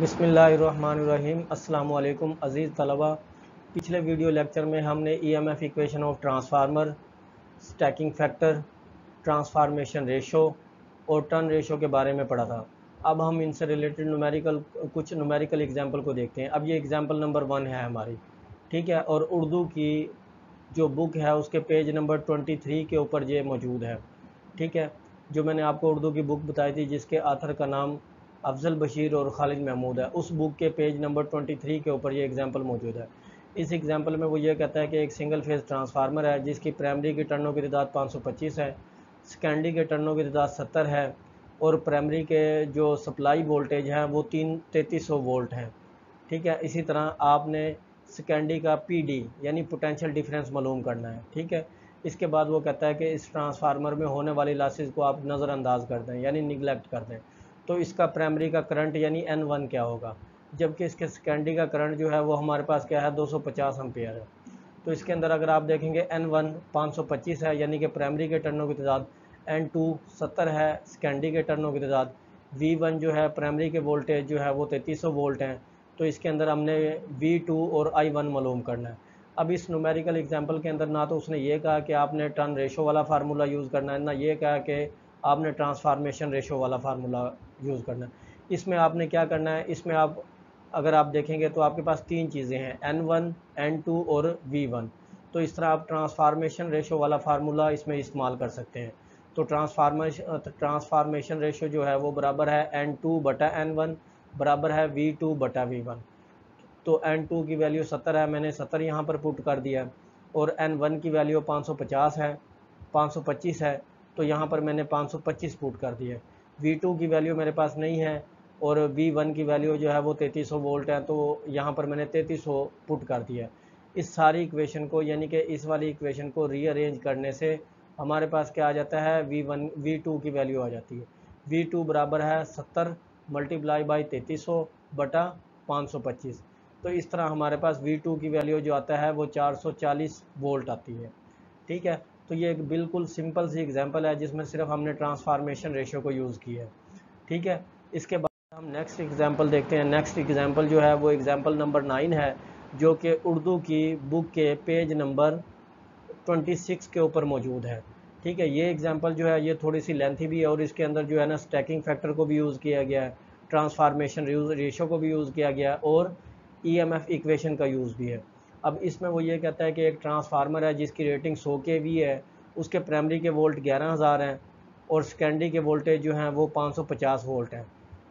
बिसमीम अल्लाम अज़ीज़ तलबा। पिछले वीडियो लेक्चर में हमने EMF equation of transformer stacking factor transformation ratio और टर्न रेशो के बारे में पढ़ा था। अब हम इनसे रिलेटेड नुमेरिकल कुछ नुमेरिकल एग्जांपल को देखते हैं। अब ये एग्जांपल नंबर वन है हमारी। ठीक है? और उर्दू की जो बुक है, उसके पेज नंबर ट्वेंटी थ्री के ऊपर ये मौजूद है। ठीक है? जो मैंने आपको उर्दू की बुक बताई थी, जिसके आथर का नाम अफजल बशीर और खालिद महमूद है। उस बुक के पेज नंबर 23 के ऊपर ये एग्जांपल मौजूद है। इस एग्जांपल में वो ये कहता है कि एक सिंगल फ़ेज़ ट्रांसफार्मर है, जिसकी प्राइमरी की टर्नों की तादाद 525 है सेकेंडरी के टर्नों की तादाद 70 है, और प्राइमरी के जो सप्लाई वोल्टेज हैं, वो तीन तैतीस वोल्ट हैं। ठीक है? इसी तरह आपने सेकेंडरी का पीडी यानी पोटेंशियल डिफरेंस मालूम करना है। ठीक है? इसके बाद वो कहता है कि इस ट्रांसफार्मर में होने वाली लासेस को आप नज़रअंदाज कर दें, यानी निगलेक्ट कर दें। तो इसका प्राइमरी का करंट यानी एन वन क्या होगा? जबकि इसके सेकेंडरी का करंट जो है वो हमारे पास क्या है? 250 सौ है। तो इसके अंदर अगर आप देखेंगे एन वन पाँच है, यानी कि प्राइमरी के टर्नों की तादाद एन टू सत्तर है सेकेंडरी के टर्नों की तादाद। वी वन जो है प्राइमरी के वोल्टेज जो है वो तैतीस वोल्ट हैं। तो इसके अंदर हमने वी टू और आई वन मालूम करना है। अब इस नुमेरिकल एग्ज़ाम्पल के अंदर ना तो उसने ये कहा कि आपने टर्न रेशो वाला फार्मूला यूज़ करना है, ना ये कहा कि आपने ट्रांसफार्मेशन रेशो वाला फार्मूला यूज़ करना है। इसमें आपने क्या करना है? इसमें आप, अगर आप देखेंगे तो आपके पास तीन चीज़ें हैं एन वन एन टू और वी वन तो इस तरह आप ट्रांसफार्मेशन रेशो वाला फार्मूला इसमें इस्तेमाल कर सकते हैं। तो ट्रांसफार्मेशन ट्रांसफार्मेशन रेशो जो है वो बराबर है एन टू बटा एन वन बराबर है वी टू बटा वी वन तो एन टू की वैल्यू सत्तर है, मैंने सत्तर यहाँ पर पुट कर दिया और एन वन की वैल्यू पाँच सौ पचास है, पाँच सौ पच्चीस है तो यहाँ पर मैंने 525 पुट कर दिया V2 की वैल्यू मेरे पास नहीं है और V1 की वैल्यू जो है वो 3300 वोल्ट है तो यहाँ पर मैंने 3300 पुट कर दिया इस सारी इक्वेशन को, यानी कि इस वाली इक्वेशन को रीअरेंज करने से हमारे पास क्या आ जाता है? V1 V2 की वैल्यू आ जाती है। V2 बराबर है 70 मल्टीप्लाई बाई तैतीस बटा 525 तो इस तरह हमारे पास V2 की वैल्यू जो आता है वो 440 वोल्ट आती है। ठीक है? तो ये एक बिल्कुल सिंपल सी एग्जांपल है जिसमें सिर्फ़ हमने ट्रांसफार्मेशन रेशियो को यूज़ किया है। ठीक है? इसके बाद हम नेक्स्ट एग्जांपल देखते हैं। नेक्स्ट एग्जांपल जो है वो एग्जांपल नंबर नाइन है, जो कि उर्दू की बुक के पेज नंबर 26 के ऊपर मौजूद है। ठीक है? ये एग्ज़ाम्पल जो है, ये थोड़ी सी लेंथी भी है और इसके अंदर जो है ना स्टैकिंग फैक्टर को भी यूज़ किया गया है ट्रांसफार्मेशन रेशो को भी यूज़ किया गया और ईएमएफ e इक्वेशन का यूज़ भी है। अब इसमें वो ये कहता है कि एक ट्रांसफार्मर है, जिसकी रेटिंग सौ के वी है, उसके प्राइमरी के वोल्ट ग्यारह हज़ार हैं और सेकेंडरी के वोल्टेज जो हैं वो 550 वोल्ट हैं।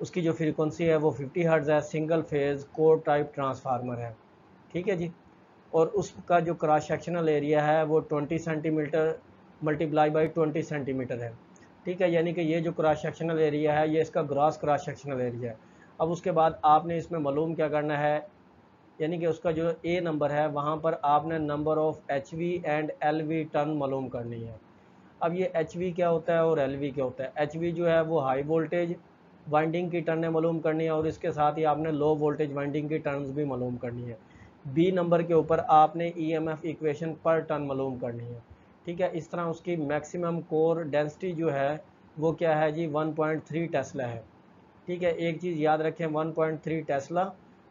उसकी जो फ्रीक्वेंसी है वो 50 हर्ट्ज़ है, single phase core type transformer है। ठीक है जी? और उसका जो क्रॉस सेक्शनल एरिया है वो 20 सेंटीमीटर मल्टीप्लाई बाई 20 सेंटीमीटर है। ठीक है, यानी कि ये जो क्रॉस सेक्शनल एरिया है, ये इसका ग्रॉस क्रॉस सेक्शनल एरिया है। अब उसके बाद आपने इसमें मालूम क्या करना है? यानी कि उसका जो ए नंबर है, वहाँ पर आपने number of H V and L V turn मालूम करनी है। अब ये एच वी क्या होता है और एल वी क्या होता है? एच वी जो है वो हाई वोल्टेज वाइंडिंग की टर्नें मालूम करनी है और इसके साथ ही आपने लो वोल्टेज वाइंडिंग की टर्न्स भी मालूम करनी है। बी नंबर के ऊपर आपने E M F equation per turn मालूम करनी है। ठीक है, इस तरह उसकी मैक्सिमम कोर डेंसिटी जो है, वो क्या है जी? 1.3 टेस्ला है। ठीक है, एक चीज़ याद रखें 1.3 टेस्ला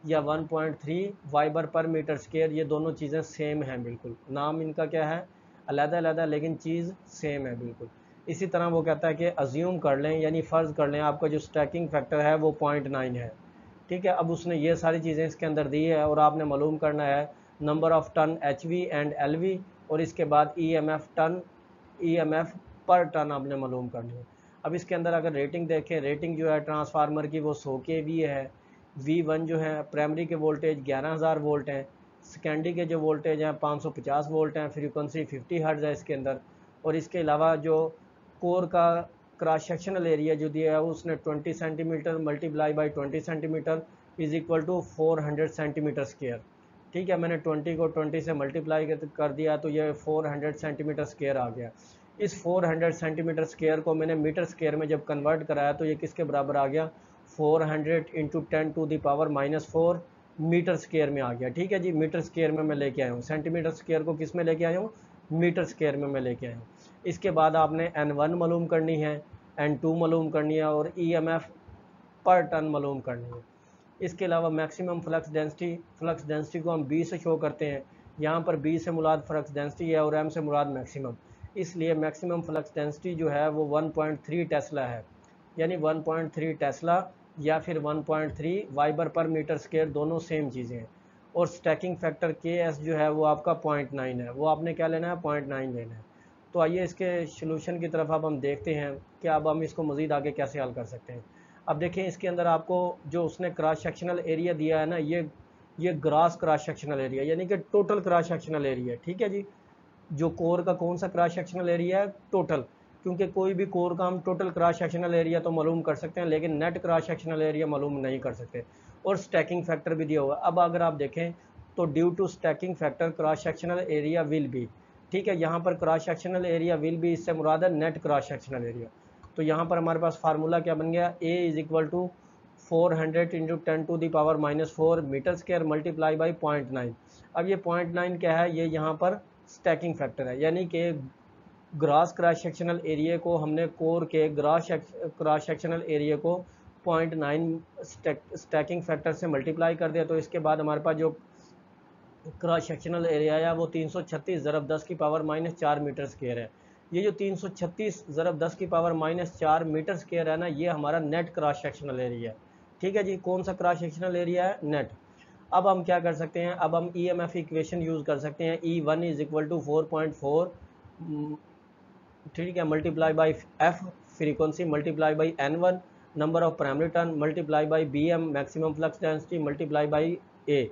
या 1.3 वाइबर पर मीटर स्केयर ये दोनों चीज़ें सेम हैं बिल्कुल। नाम इनका क्या है? अलहदा अलहदा लेकिन चीज़ सेम है बिल्कुल। इसी तरह वो कहता है कि अज्यूम कर लें, यानी फ़र्ज़ कर लें, आपका जो स्टैकिंग फैक्टर है वो पॉइंट नाइन है। ठीक है, अब उसने ये सारी चीज़ें इसके अंदर दी है और आपने मालूम करना है number of turn H V and L V और इसके बाद E M F turn E M F per turn आपने मालूम करनी है। अब इसके अंदर अगर रेटिंग देखें रेटिंग जो है ट्रांसफार्मर की वो सौ के वी है। वी वन जो है प्राइमरी के वोल्टेज ग्यारह हज़ार वोल्ट हैं सेकेंडरी के जो वोल्टेज हैं, पाँच सौ पचास वोल्ट हैं फ्रीक्वेंसी फिफ्टी हर्ट्ज़ है इसके अंदर। और इसके अलावा जो कोर का क्रॉस सेक्शनल एरिया जो दिया है, उसने twenty centimetre multiply by twenty centimetre is equal to four hundred centimetre square ठीक है, मैंने ट्वेंटी को ट्वेंटी से मल्टीप्लाई कर दिया तो ये फोर हंड्रेड सेंटीमीटर स्केयर आ गया। इस फोर हंड्रेड सेंटीमीटर स्केयर को मैंने मीटर स्केयर में जब कन्वर्ट कराया तो ये किसके बराबर आ गया? 400 hundred into ten to the power minus four metre square में आ गया। ठीक है जी? मीटर स्केयर में मैं लेके आया हूँ। सेंटीमीटर स्केयर को किसमें लेके आया हूँ? मीटर स्केयर में मैं लेके आया हूँ। इसके बाद आपने एन वन मालूम करनी है एन टू मालूम करनी है और E M F per turn मालूम करनी है। इसके अलावा maximum flux density flux density को हम बी से शो करते हैं। यहाँ पर बी से मुराद फ्लक्स डेंसिटी है और एम से मुराद मैक्सिमम इसलिए मैक्सिमम फ्लक्स डेंसिटी जो है वो 1.3 टेस्ला है। यानी 1.3 टेस्ला या फिर 1.3 वाइबर पर मीटर स्केयर दोनों सेम चीज़ें हैं। और स्टैकिंग फैक्टर के एस जो है वो आपका पॉइंट नाइन है। वो आपने क्या लेना है? पॉइंट नाइन लेना है। तो आइए इसके सोल्यूशन की तरफ़ अब हम देखते हैं कि अब हम इसको मज़ीद आगे कैसे हल कर सकते हैं। अब देखें, इसके अंदर आपको जो उसने क्रॉस सेक्शनल एरिया दिया है ना, ये ये ग्रास क्रॉस सेक्शनल एरिया यानी कि टोटल क्रॉस सेक्शनल एरिया ठीक है जी? जो कोर का कौन सा क्रॉस सेक्शनल एरिया है? टोटल क्योंकि कोई भी कोर का हम टोटल क्रॉस सेक्शनल एरिया तो मालूम कर सकते हैं, लेकिन नेट क्रॉस सेक्शनल एरिया मालूम नहीं कर सकते। और स्टैकिंग फैक्टर भी दिया हुआ अब अगर आप देखें तो due to stacking factor cross sectional area will be ठीक है? यहाँ पर cross sectional area will be इससे मुराद है नेट क्रॉस सेक्शनल एरिया तो यहाँ पर हमारे पास फार्मूला क्या बन गया? A is equal to four hundred into ten to the power minus four metre square multiply by point nine अब ये पॉइंट नाइन क्या है? ये यहाँ पर स्टैकिंग फैक्टर है। यानी कि ग्रास क्रॉस सेक्शनल एरिया को हमने कोर के ग्रास क्रॉस सेक्शनल एरिया को पॉइंट नाइन स्टैकिंग फैक्टर से मल्टीप्लाई कर दिया। तो इसके बाद हमारे पास जो क्रॉस सेक्शनल एरिया है, वो 336 ज़रब दस की पावर माइनस चार मीटर स्केयर है। ये जो 336 ज़रब दस की पावर माइनस चार मीटर स्केयर है ना, ये हमारा नेट क्रॉस सेक्शनल एरिया है। ठीक है जी, कौन सा क्रॉस सेक्शनल एरिया है? नेट। अब हम क्या कर सकते हैं? अब हम E M F equation use कर सकते हैं। E one is equal to four point four ठीक है multiply by F frequency multiply by N one number of primary turn multiply by B M maximum flux density multiply by A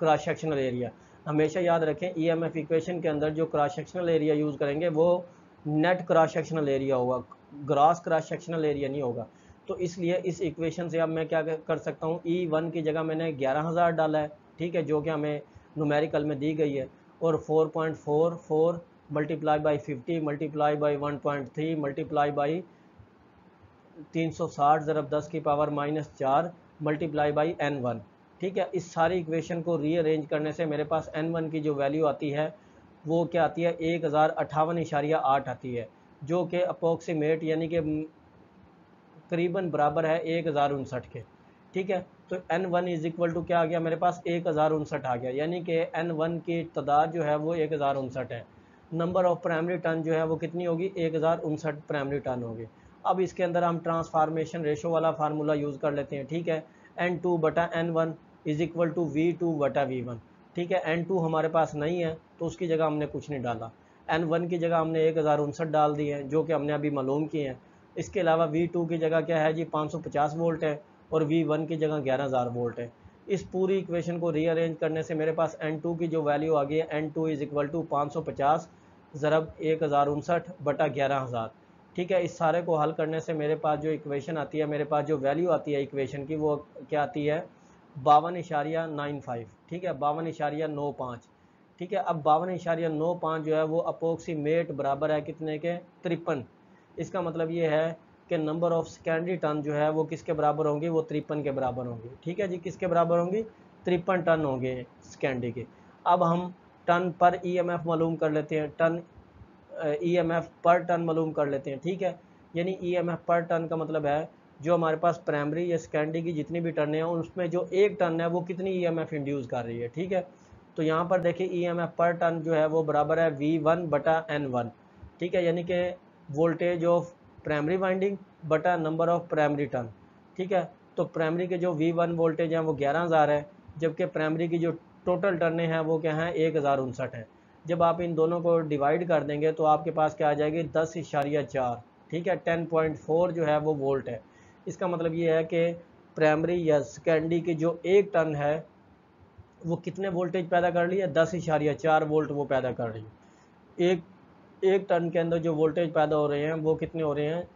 cross sectional area हमेशा याद रखें ई M F equation के अंदर जो cross sectional area use करेंगे, वो net cross sectional area होगा gross cross sectional area नहीं होगा। तो इसलिए इस इक्वेशन से अब मैं क्या कर सकता हूँ ई वन की जगह मैंने ग्यारह हज़ार डाला है, ठीक है, जो कि हमें नुमेरिकल में दी गई है, और four point four four multiply by fifty multiply by one point three multiply by तीन सौ साठ ज़रब दस की पावर माइनस चार मल्टीप्लाई बाई एन वन ठीक है? इस सारी इक्वेशन को रीअरेंज करने से मेरे पास एन वन की जो वैल्यू आती है, वो क्या आती है? एक हज़ार अट्ठावन इशारिया आठ आती है, जो कि अप्रोक्सीमेट यानी कि करीबन बराबर है एक हज़ार उनसठ के। ठीक है? तो N one is equal to क्या आ गया मेरे पास? एक हज़ार उनसठ आ गया। यानी कि एन वन की तादाद जो है वो एक हज़ार उनसठ है। नंबर ऑफ़ प्राइमरी टन जो है वो कितनी होगी? एक हज़ार उनसठ प्राइमरी टन होगी। अब इसके अंदर हम ट्रांसफार्मेशन रेशो वाला फार्मूला यूज़ कर लेते हैं, ठीक है? एन टू बटा N one is equal to V two बटा वी वन ठीक है? एन टू हमारे पास नहीं है तो उसकी जगह हमने कुछ नहीं डाला। एन वन की जगह हमने एक हज़ार उनसठ डाल दिए हैं, जो कि हमने अभी मालूम किए हैं। इसके अलावा वी टू की जगह क्या है जी? पाँच सौ पचास वोल्ट है और वी वन की जगह ग्यारह हज़ार वोल्ट है। इस पूरी इक्वेशन को रीअरेंज करने से मेरे पास एन टू की जो वैल्यू आ गई है N two is equal to पाँच सौ पचास ज़रब एक हज़ार उनसठ बटा ग्यारह हज़ार। ठीक है, इस सारे को हल करने से मेरे पास जो इक्वेशन आती है, मेरे पास जो वैल्यू आती है इक्वेशन की, वो क्या आती है? बावन इशारिया नाइन फाइव। ठीक है, बावन इशारिया नौ पाँच। ठीक है, अब बावन इशारिया नौ पाँच जो है, वो अपोक्सीमेट बराबर है कितने के? तिरपन। इसका मतलब ये है कि नंबर ऑफ़ सेकेंडरी टन जो है, वो किसके बराबर होंगी? वो तिरपन के बराबर होंगी। ठीक है जी, किसके बराबर होंगी? तिरपन टन होंगे सेकेंडरी के। अब हम टन पर ईएमएफ e मालूम कर लेते हैं, turn EMF e per turn मालूम कर लेते हैं, ठीक है? यानी ईएमएफ e पर टन का मतलब है, जो हमारे पास प्राइमरी या सेकेंडरी की जितनी भी टन है, उसमें जो एक टन है, वो कितनी ईएमएफ इंड्यूस कर रही है, ठीक है? तो यहाँ पर देखिए ईएमएफ पर टन जो है, वो बराबर है वी वन बटा एन वन ठीक है? यानी कि वोल्टेज ऑफ़ प्राइमरी वाइंडिंग बटा नंबर ऑफ़ प्राइमरी टन, ठीक है? तो प्राइमरी के जो वी वन वोल्टेज हैं, वो ग्यारह हज़ार है, जबकि प्राइमरी की जो टोटल टर्ने हैं, वो क्या हैं, एक हज़ार उनसठ हैं। जब आप इन दोनों को डिवाइड कर देंगे तो आपके पास क्या आ जाएगी, दस इशारिया चार, ठीक है? टेन पॉइंट फोर जो है, वो वोल्ट है। इसका मतलब ये है कि प्राइमरी या सेकेंडरी की जो एक टन है, वो कितने वोल्टेज पैदा कर रही है? दस इशारिया चार वोल्ट वो पैदा कर रही है। एक एक टन के अंदर जो वोल्टेज पैदा हो रहे हैं, वो कितने हो रहे हैं?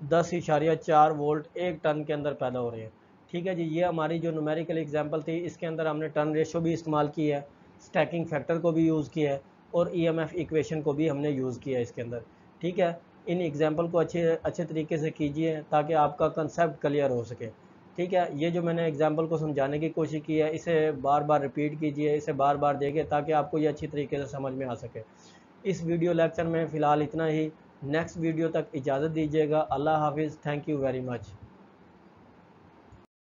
दस इशारिया चार वोल्ट एक टन के अंदर पैदा हो रहे हैं। ठीक है जी, ये हमारी जो नुमेरिकल एग्ज़ाम्पल थी, इसके अंदर हमने टर्न रेशो भी इस्तेमाल की है स्टैकिंग फैक्टर को भी यूज़ किया है, और ईएमएफ e इक्वेशन को भी हमने यूज़ किया है इसके अंदर। ठीक है, इन एग्ज़ाम्पल को अच्छे अच्छे तरीके से कीजिए, ताकि आपका कंसेप्ट क्लियर हो सके। ठीक है, ये जो मैंने एग्ज़ाम्पल को समझाने की कोशिश की है, इसे बार बार रिपीट कीजिए, इसे बार बार देखिए ताकि आपको ये अच्छी तरीके से समझ में आ सके। इस वीडियो लेक्चर में फ़िलहाल इतना ही। नेक्स्ट वीडियो तक इजाज़त दीजिएगा। अल्लाह हाफिज़। Thank you very much